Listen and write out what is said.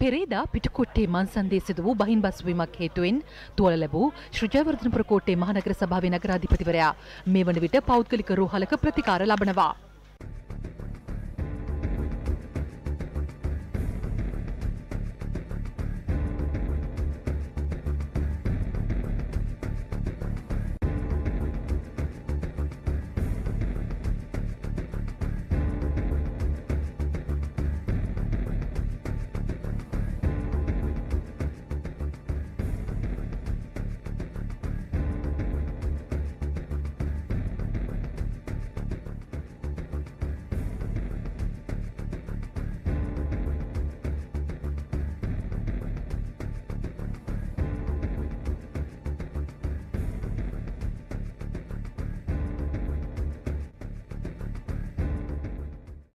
පෙරේදා පිටකොට්ටේ මන්සන්දේ සිදු වූ බහින් බස් වීමක් හේතුවෙන් තුවල ලැබූ ශ්‍රජයවර්ධනපුර කෝට්ටේ මහනගර සභාවේ නගරාධිපතිවරයා මේ වන විට පෞද්ගලික රෝහලක ප්‍රතිකාර ලබනවා.